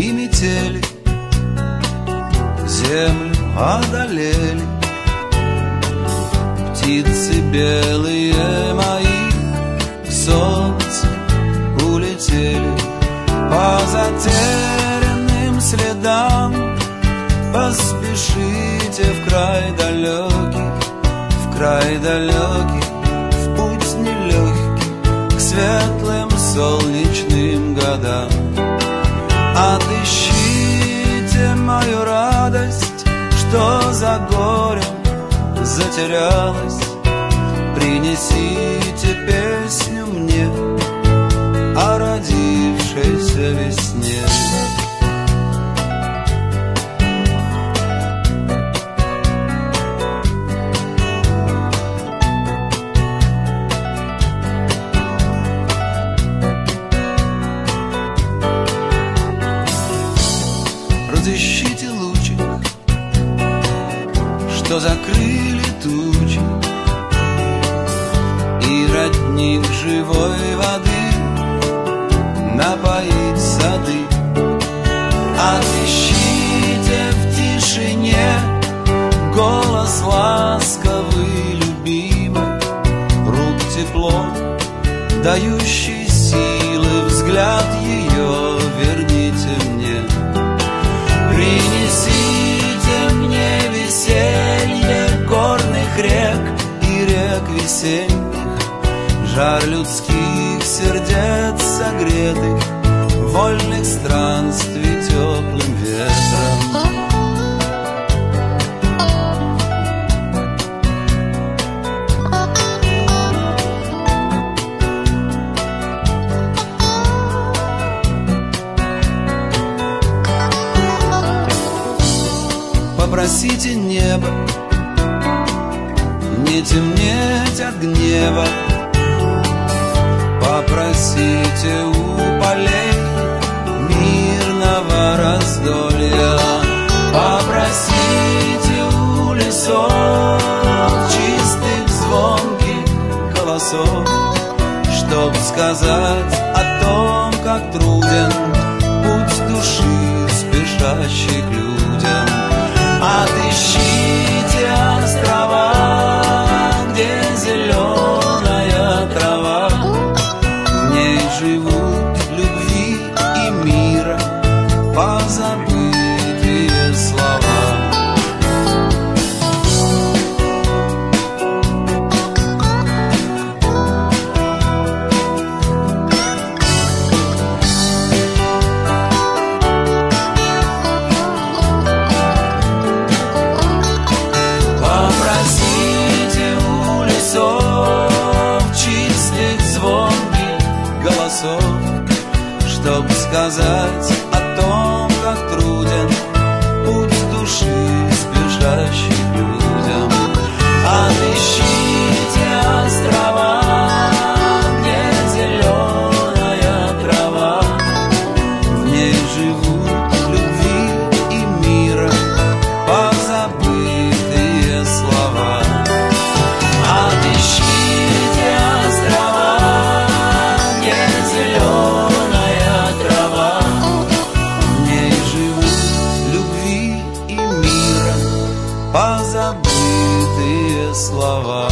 и метели. Землю одолели. Птицы белые мои К солнцу улетели. По затерянным следам Поспешите в край далекий В край далекий, в путь нелегкий К светлым солнечным годам. За горем затерялась Принесите песню мне о родившейся весне. Разыщите что закрыли тучи И родник живой воды напоить сады. Отыщите в тишине голос ласковый, любимый Рук тепло, дающий силы, взгляд ее верните рек весенних Жар людских сердец согретых Вольных странствий теплым ветром. Попросите небо Не темнеть от гнева. Попросите у полей Мирного раздолья. Попросите у лесов Чистых звонких голосов Чтоб сказать о том, как труден Путь души спешащий к Чтоб слова.